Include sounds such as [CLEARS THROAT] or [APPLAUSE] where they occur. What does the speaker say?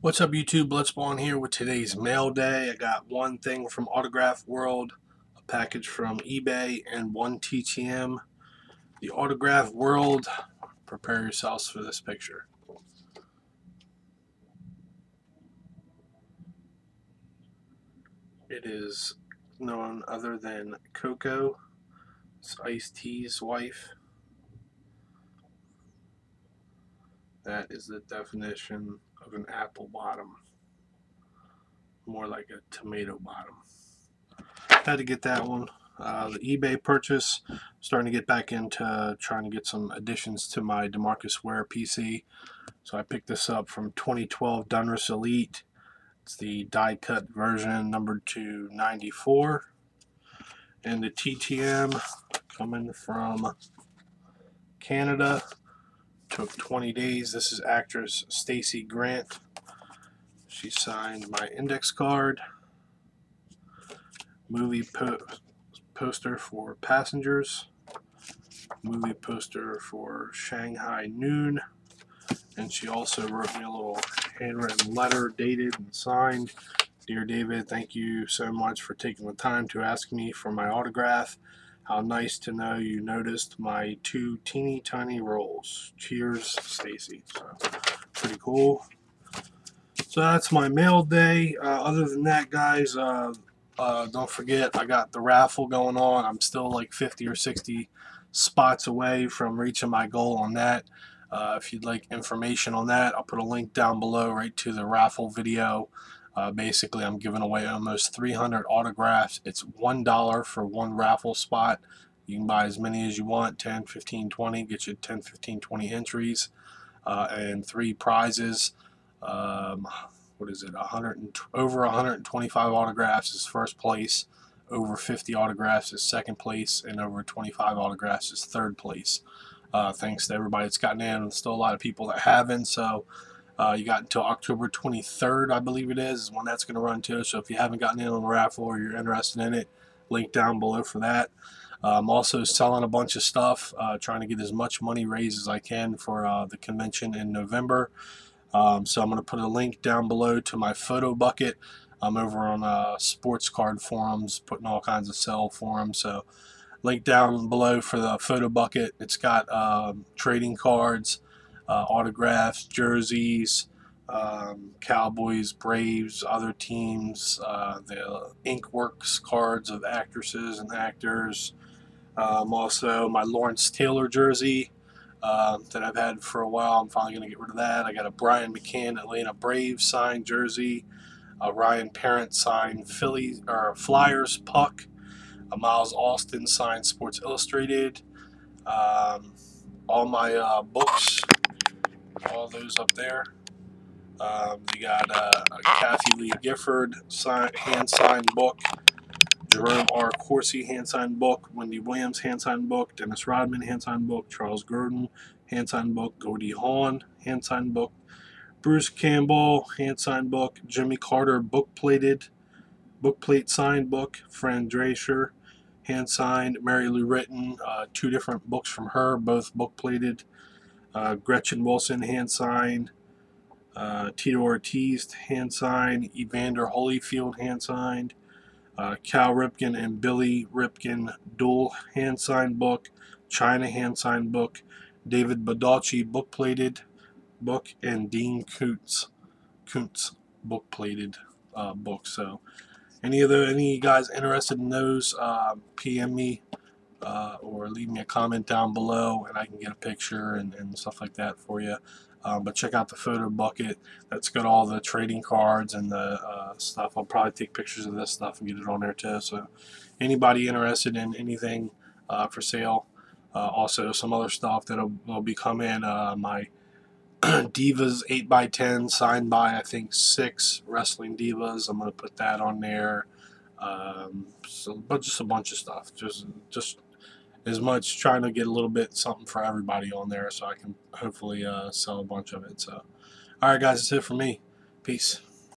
What's up YouTube, Blitzball here with today's mail day. I got one thing from Autograph World, a package from eBay, and one TTM. The Autograph World, prepare yourselves for this picture. It is none other than Coco, it's Ice-T's wife. That is the definition of an apple bottom. More like a tomato bottom. Had to get that one. Uh, the eBay purchase, starting to get back into trying to get some additions to my DeMarcus Ware PC. So I picked this up from 2012 Donruss Elite. It's the die cut version, number 294. And the TTM coming from Canada. Took 20 days. This is actress Stacy Grant. She signed my index card. Movie po poster for Passengers. Movie poster for Shanghai Noon. And she also wrote me a little handwritten letter dated and signed. Dear David, thank you so much for taking the time to ask me for my autograph. How nice to know you noticed my two teeny tiny rolls. Cheers, Stacy. So, pretty cool. So that's my mail day. Uh, other than that, guys, uh, uh, don't forget I got the raffle going on. I'm still like 50 or 60 spots away from reaching my goal on that. Uh, if you'd like information on that, I'll put a link down below right to the raffle video. Uh, basically, I'm giving away almost 300 autographs. It's $1 for one raffle spot. You can buy as many as you want 10, 15, 20. Get you 10, 15, 20 entries uh, and three prizes. Um, what is it? 100 and over 125 autographs is first place. Over 50 autographs is second place, and over 25 autographs is third place. Uh, thanks to everybody that's gotten in. There's still a lot of people that haven't, so uh, you got until October 23rd, I believe it is, is when that's going to run to. So if you haven't gotten in on the raffle or you're interested in it, link down below for that. I'm also selling a bunch of stuff, uh, trying to get as much money raised as I can for uh, the convention in November. Um, so I'm going to put a link down below to my photo bucket. I'm over on uh, sports card forums, putting all kinds of sell forums. So link down below for the photo bucket. It's got um, trading cards, uh, autographs, jerseys, um, Cowboys, Braves, other teams, uh, the Inkworks cards of actresses and actors. Um, also, my Lawrence Taylor jersey uh, that I've had for a while. I'm finally going to get rid of that. I got a Brian McCann Atlanta Braves signed jersey, a Ryan Parent signed Philly or Flyers puck, a Miles Austin signed Sports Illustrated. Um, all my uh, books all those up there. Um, you got uh, a Kathie Lee Gifford sign, hand signed book, Jerome R. Corsi hand signed book, Wendy Williams hand signed book, Dennis Rodman hand signed book, Charles Grodin hand signed book, Goldie Hawn hand signed book, Bruce Campbell hand signed book, Jimmy Carter book plated, book plate signed book, Fran Drescher hand signed, Mary Lou Retton, uh, two different books from her, both book plated. Uh, Gretchen Wilson hand signed. Uh, Tito Ortiz hand signed. Evander Holyfield hand signed. Uh, Cal Ripken and Billy Ripken dual hand signed book. Chyna hand signed book. David Baldacci book plated book. And Dean Koontz, Koontz book plated uh, book. So, any of the any guys interested in those, uh, PM me uh, or leave me a comment down below and I can get a picture and, and stuff like that for you. Um, but check out the photo bucket. That's got all the trading cards and the uh, stuff. I'll probably take pictures of this stuff and get it on there too. So anybody interested in anything uh, for sale, uh, also some other stuff that'll will be coming. Uh, my [CLEARS THROAT] Divas 8x10 signed by I think six wrestling divas. I'm gonna put that on there. Um, so, but just a bunch of stuff. Just just as much trying to get a little bit something for everybody on there so I can hopefully uh, sell a bunch of it. So, all right, guys, that's it for me. Peace.